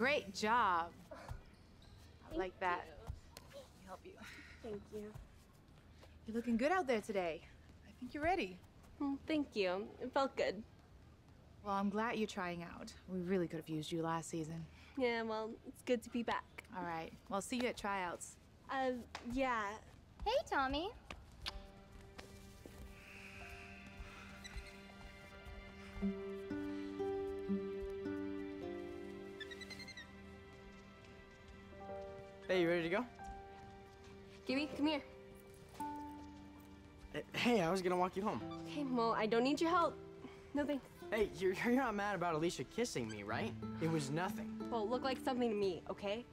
Great job. I like that. you. Let me help you. Thank you. You're looking good out there today. I think you're ready. Mm, Thank you. It felt good. Well, I'm glad you're trying out. We really could have used you last season. Yeah, well, it's good to be back. All right. Well, see you at tryouts. Uh, yeah. Hey, Tommy. Hey, you ready to go? Gibby, come here. Hey, I was gonna walk you home. Okay, well, I don't need your help. No thanks. Hey, you're, you're not mad about Alicia kissing me, right? It was nothing. Well, look like something to me, okay?